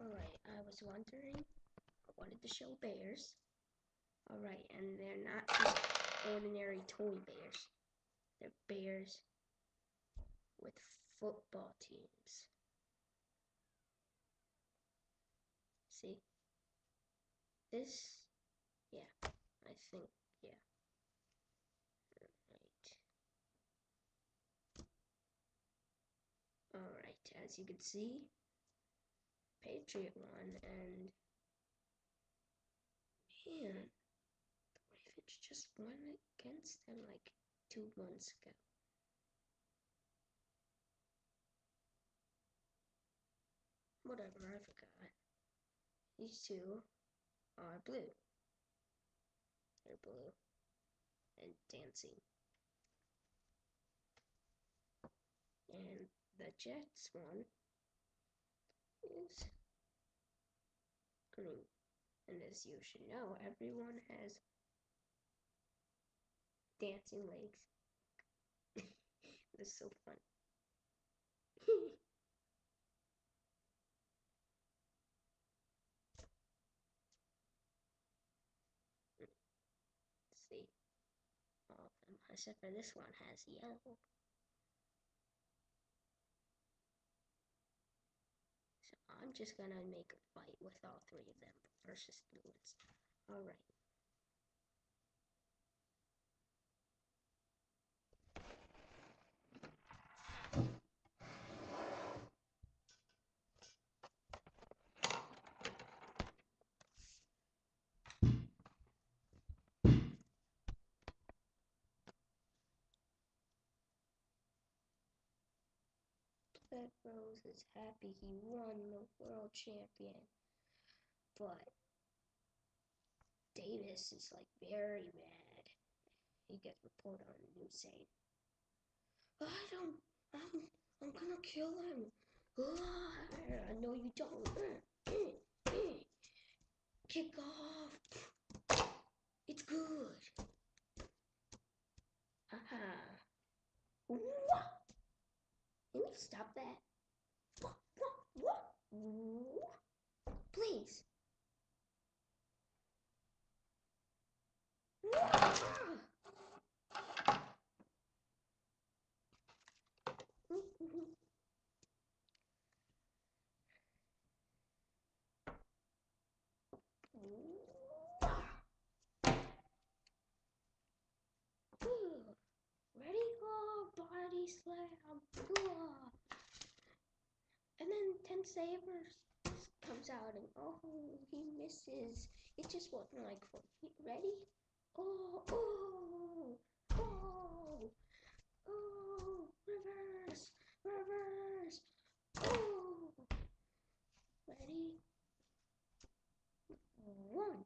Alright, I was wondering, I wanted to show bears. Alright, and they're not just ordinary toy bears. They're bears with football teams. See? This, yeah, I think, yeah. Alright. As you can see, Patriot won, and man, the Ravens just won against them like two months ago. Whatever, I forgot. These two are blue. They're blue and dancing. And the Jets one is green. And as you should know, everyone has dancing legs. this is so fun. Let's see. Them, except for this one has yellow. I'm just gonna make a fight with all three of them versus the ones. Alright. Fred Rose is happy he won the world champion. But Davis is like very mad. He gets reported on the news saying, I don't, I'm, I'm gonna kill him. I know you don't. Kick off. It's good. Aha. Uh -huh. Stop that? Please. Ready? Body slam. And then Ten Sabers comes out and oh, he misses. It just wasn't like for ready. Oh, oh, oh, oh, reverse, reverse. Oh, ready. One,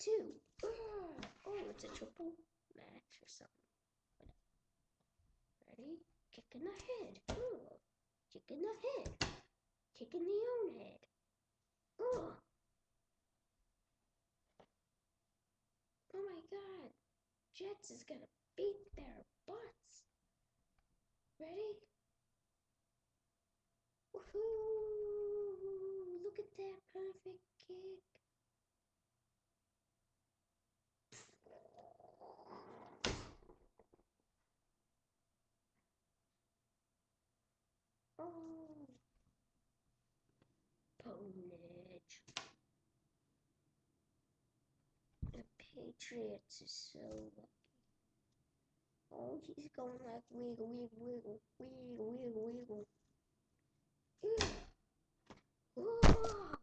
two. Uh, oh, it's a triple match or something. In the head. Ooh. Kick in the head. Kick in the own head. Ugh. Oh my god. Jets is gonna beat their butts. Ready? Woohoo! Look at that perfect kick. Oh. Ponage. The Patriots is so lucky. Oh, he's going like wiggle, wiggle, wiggle, wiggle, wiggle, wiggle. Ew.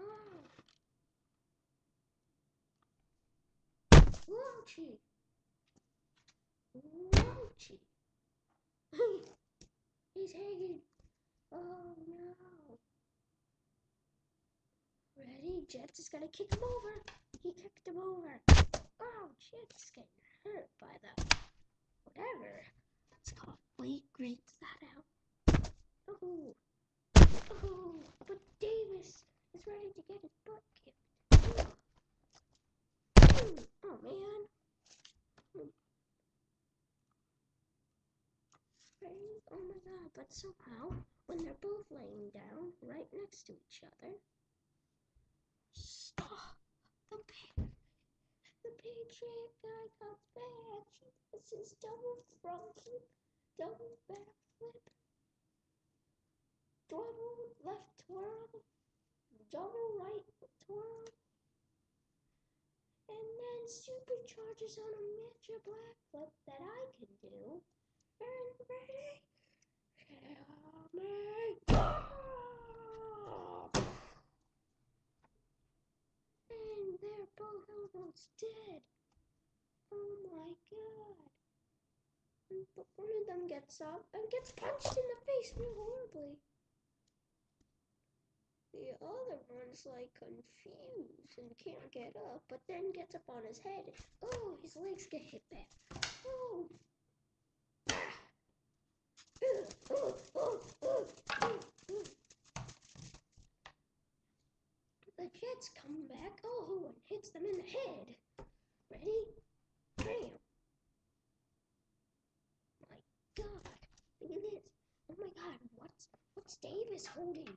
Oh. Whoa, Whoa, He's hanging. Oh no. Ready? Jets is gonna kick him over. He kicked him over. Oh, Jets getting hurt by the whatever. It's called. Wait, grades that out. Oh. Oh, but Davis is ready to get his butt kicked. Oh man. Oh my god, but somehow, when they're both laying down right next to each other, stop. The, the Patriot guy comes back. He does his double front flip, double back flip, double left twirl, double right twirl, and then supercharges on a major black flip that I can do. Ready? And they're both almost dead. Oh my god. But one of them gets up and gets punched in the face real horribly. The other one's like confused and can't get up, but then gets up on his head. Oh, his legs get hit back. Oh. Ah. Ugh, The jets come back. Oh, and hits them in the head. Ready? Bam. My God. Look at this. Oh my God. What's what's Davis holding?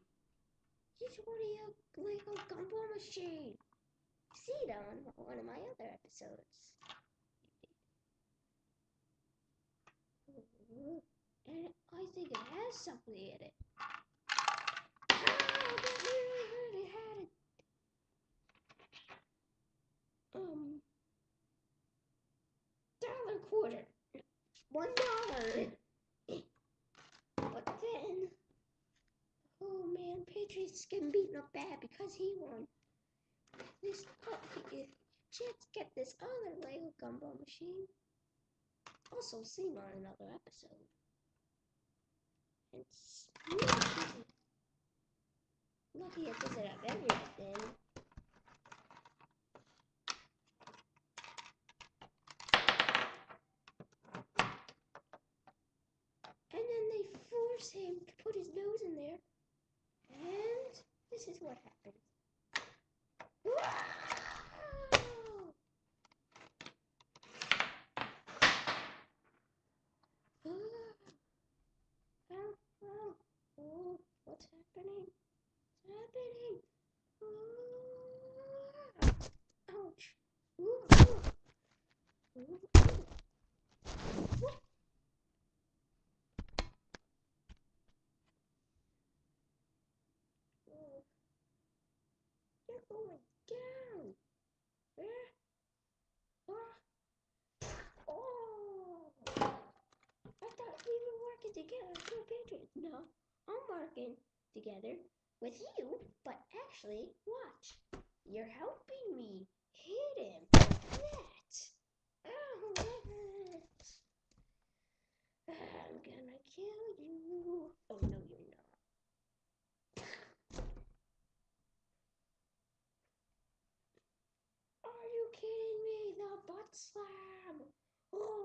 He's holding a Lego gumball machine. See it on one of my other episodes. Ooh, And I think it has something in it. Ah, really. It had a um dollar quarter. One dollar. But then Oh man, Patriots getting beaten up bad because he won. This if Jets get this other Lego gumball machine. Also seen on another episode. Lucky it doesn't have everything. And then they force him to put his nose in there. And this is what happens. Wow! Ah. Oh, oh, oh, what's happening? Ah. Ouch. Oh. Going down. Eh? Ah. Oh. I thought we were working together. No, I'm working together with you, but actually, watch. You're helping me hit him that. Oh. I'm gonna kill you. Oh, no, you're not. Are you kidding me? The butt slam. Oh.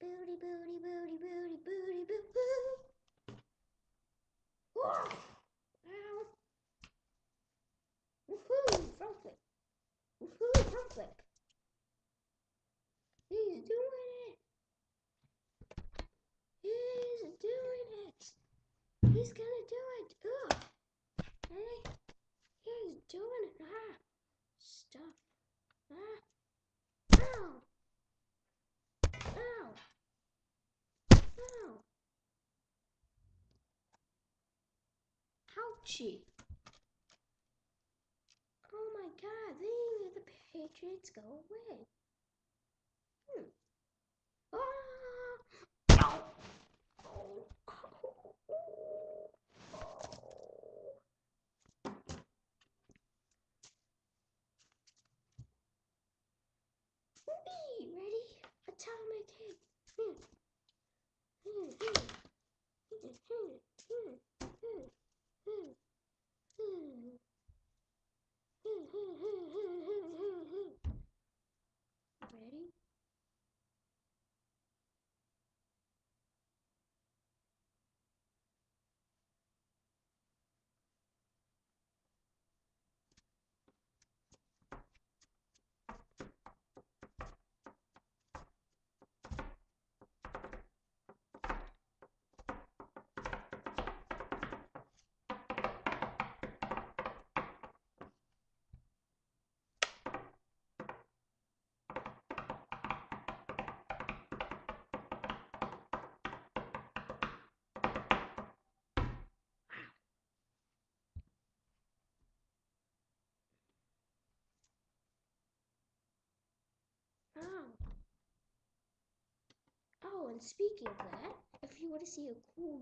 Booty, booty, booty, booty, booty, boo, boo. Whoa. Ow. Woohoo, front flip. Woohoo, front flip. He's doing it. He's doing it. He's gonna do it. Ugh. Hey, he's doing it. Ah, stuff. Ah. Ow. Ow. Ow. Ouchie. Oh my god, they the Patriots go away. Hmm. Oh. Oh, and speaking of that, if you want to see a cool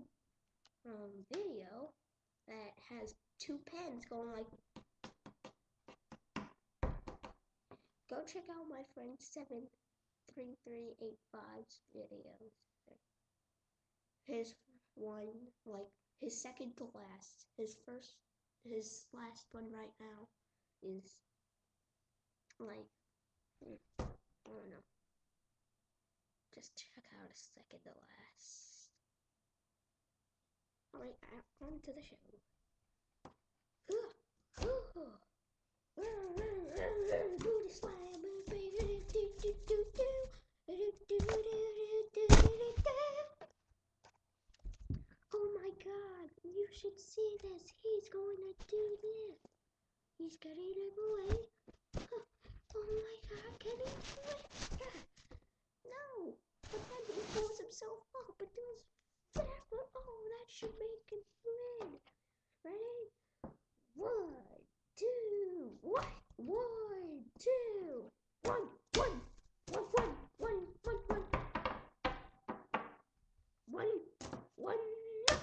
um, video that has two pens going like, go check out my friend Seven Three Three Eight Five's videos. His one, like his second to last, his first, his last one right now is like. I. Just check out a second to last. Oh, Alright, on to the show. Oh my god, you should see this. He's going to do this. He's getting away. Oh my god, can he do it? No, but then he pulls himself up and does whatever. Oh, that should make him win. Ready? One, two, one, one, two, one, one, one, one, one, one, one, one, one,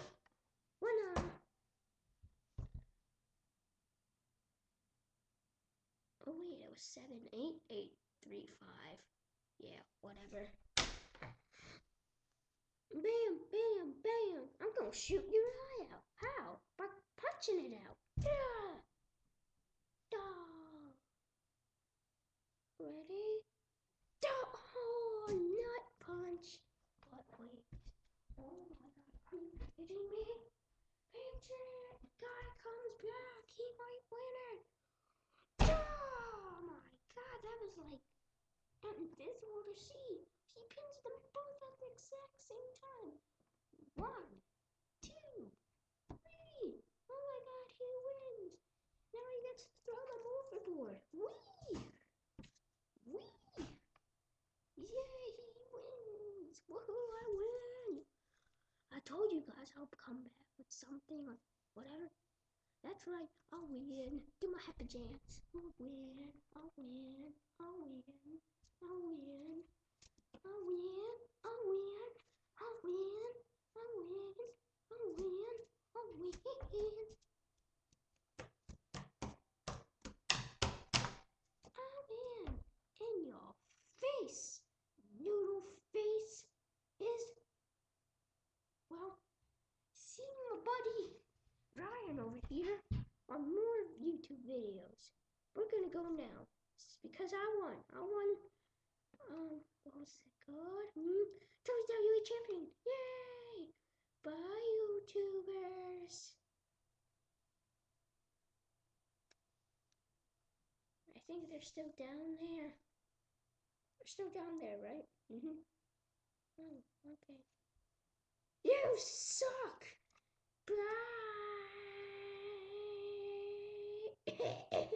one, uh. Oh wait, it was seven, eight, eight, three, five. Yeah, whatever. Bam, bam, bam. I'm gonna shoot your eye out. How? By punching it out. Yeah. Duh. Ready? Duh. Oh, nut punch. But wait. Oh my god, are you kidding me? Patriot, guy comes back. He might win it. Oh my god, that was like to see. He pins them both at the exact same time. One, two, three. Oh my god, he wins. Now he gets to throw them overboard. Whee! Whee! Yay, he wins. Woohoo, I win. I told you guys I'll come back with something or whatever. That's right, I'll win. Do my happy dance. I'll win. I'll win. I'll win. I'll win. I'll win. I'll win. I'll win. I'll win. I'll win. I'll win. I'll. In your face, noodle face, is well, seeing my buddy Ryan over here on more YouTube videos. We're gonna go now. Because I won. I won. Was called? Hmm? WWE champion. Yay! Bye, YouTubers. I think they're still down there. They're still down there, right? Mm-hmm. Oh, okay. You suck! Bye!